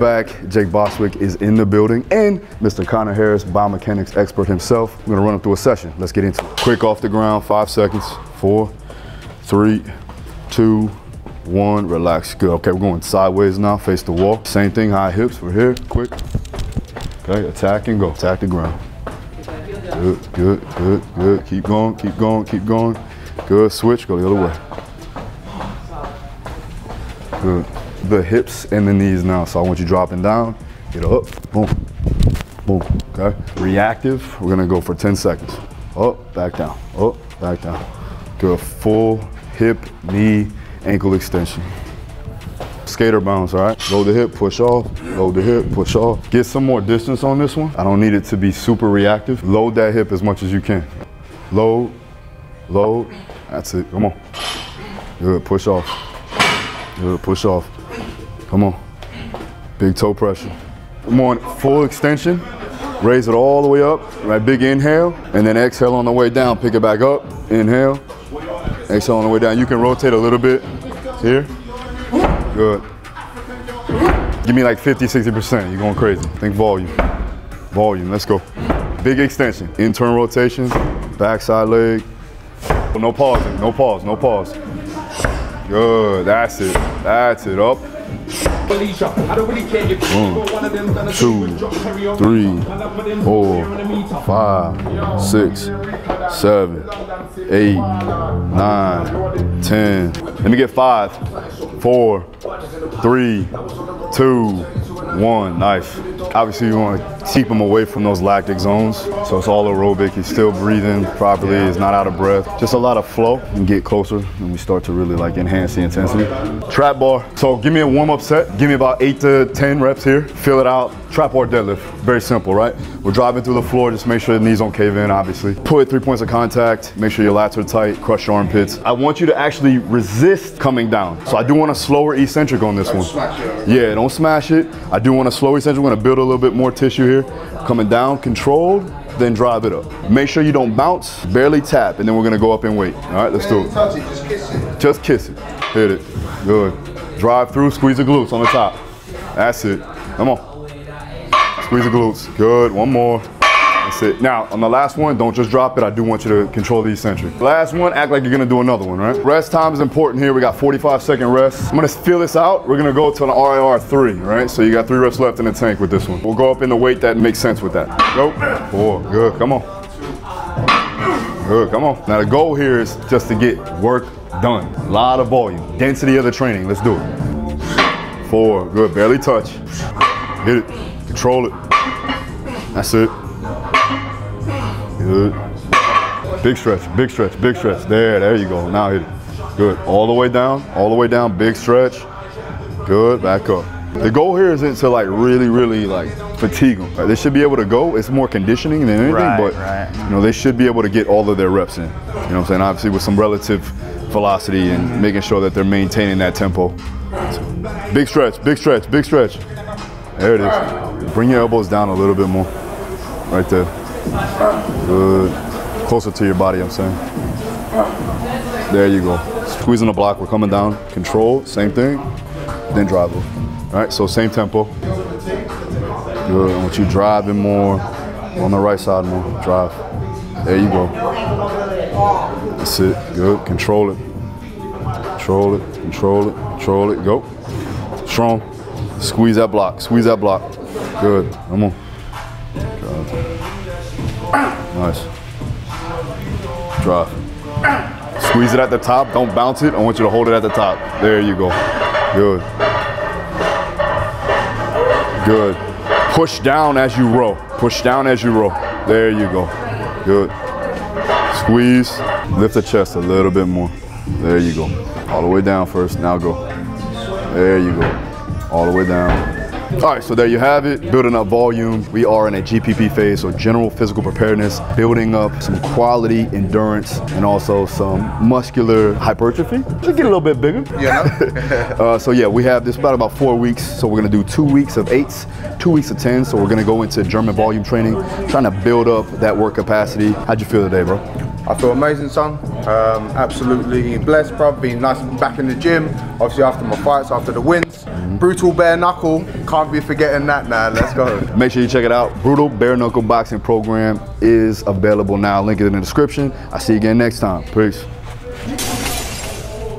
back. Jake Boswick is in the building and Mr. Connor Harris, biomechanics expert himself. We're gonna run him through a session. Let's get into it. Quick off the ground, five seconds. Four, three, two, one. Relax. Good. Okay, we're going sideways now, face the wall. Same thing, high hips. We're here. Quick. Okay, attack and go. Attack the ground. Good, good, good, good. Keep going, keep going, keep going. Good. Switch, go the other way. Good. The hips and the knees now. So I want you dropping down. Get up. Boom. Boom. Okay. Reactive. We're gonna go for 10 seconds. Up, back down. Up, back down. Good. Full hip, knee, ankle extension. Skater bounce, all right? Load the hip, push off, load the hip, push off. Get some more distance on this one. I don't need it to be super reactive. Load that hip as much as you can. Load, load, that's it, come on. Good, push off. Good, push off. Come on. Big toe pressure. Come on, full extension. Raise it all the way up, right? Big inhale, and then exhale on the way down. Pick it back up, inhale, exhale on the way down. You can rotate a little bit here. Good. Give me like 50, 60%. You're going crazy. Think volume. Volume, let's go. Big extension. Internal rotation, backside leg. No pausing, no pause, no pause. Good, that's it. That's it, up. One, two, three, four, five, six, seven, eight, nine, ten. Let me get five, four, three, two, one. Nice. Obviously, you want to keep him away from those lactic zones. So it's all aerobic. He's still breathing properly. He's not out of breath. Just a lot of flow and get closer and we start to really like enhance the intensity. Trap bar. So give me a warm up set. Give me about eight to 10 reps here. Fill it out. Trap bar deadlift. Very simple, right? We're driving through the floor. Just make sure the knees don't cave in, obviously. Put three points of contact. Make sure your lats are tight. Crush your armpits. I want you to actually resist coming down. So I do want a slower eccentric on this one. Yeah, don't smash it. I do want a slower eccentric. We're gonna build a little bit more tissue here. Coming down, controlled, then drive it up. Make sure you don't bounce, barely tap, and then we're gonna go up in weight. All right, let's do it, just kiss it. Just kiss it. Hit it. Good. Drive through, squeeze the glutes on the top. That's it. Come on. Squeeze the glutes. Good. One more. That's it. Now, on the last one, don't just drop it. I do want you to control the eccentric. Last one, act like you're gonna do another one, right? Rest time is important here. We got 45 second rest. I'm gonna feel this out. We're gonna go to an RIR three, right? So you got three reps left in the tank with this one. We'll go up in the weight that makes sense with that. Go. Four. Good. Come on. Good. Come on. Now the goal here is just to get work done. A lot of volume. Density of the training. Let's do it. Four. Good. Barely touch. Hit it. Control it. That's it. Good. Big stretch, big stretch, big stretch. There, there you go. Now hit it. Good. All the way down, all the way down. Big stretch. Good. Back up. The goal here isn't to like really, really like fatigue them. Like, they should be able to go. It's more conditioning than anything, Right, but right. you know they should be able to get all of their reps in. You know what I'm saying? Obviously with some relative velocity and making sure that they're maintaining that tempo. So, big stretch, big stretch, big stretch. There it is. Bring your elbows down a little bit more. Right there. Good. Closer to your body, I'm saying. There you go. Squeezing the block, we're coming down. Control, same thing. Then drive it. All right, so same tempo. Good. I want you driving more. On the right side more. Drive. There you go. That's it. Good. Control it. Control it. Control it. Control it. Go. Strong. Squeeze that block. Squeeze that block. Good. Come on. Nice. Drive. Squeeze it at the top. Don't bounce it. I want you to hold it at the top. There you go. Good. Good. Push down as you row. Push down as you row. There you go. Good. Squeeze. Lift the chest a little bit more. There you go. All the way down first. Now go. There you go. All the way down. All right, so there you have it. Building up volume. We are in a GPP phase, so general physical preparedness, building up some quality endurance and also some muscular hypertrophy. Just get a little bit bigger. Yeah. Uh, so yeah, we have this about about four weeks. So we're gonna do two weeks of eights, two weeks of tens. So we're gonna go into German volume training, trying to build up that work capacity. How'd you feel today, bro? I feel amazing, son. Um, absolutely blessed, bro. Being nice back in the gym. Obviously after my fights, after the wins. Brutal bare knuckle. Can't be forgetting that now. Let's go. Make sure you check it out. Brutal Bare Knuckle Boxing Program is available now. Link is in the description. I'll see you again next time. Peace.